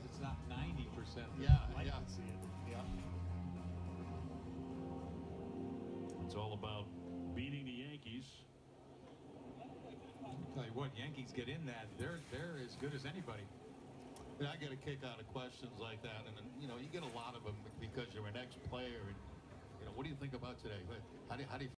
surprised it's not 90%. Yeah, I yeah. can see it. Yeah. It's all about beating the Yankees. Tell you what, Yankees get in that. They're they're as good as anybody. And I get a kick out of questions like that, and you know, you get a lot of them because you're an ex-player, and you know, what do you think about today? How do how do you